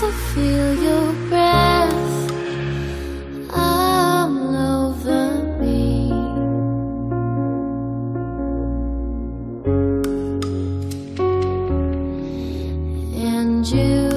to feel your breath all over me. And you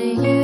wanna